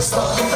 Stop.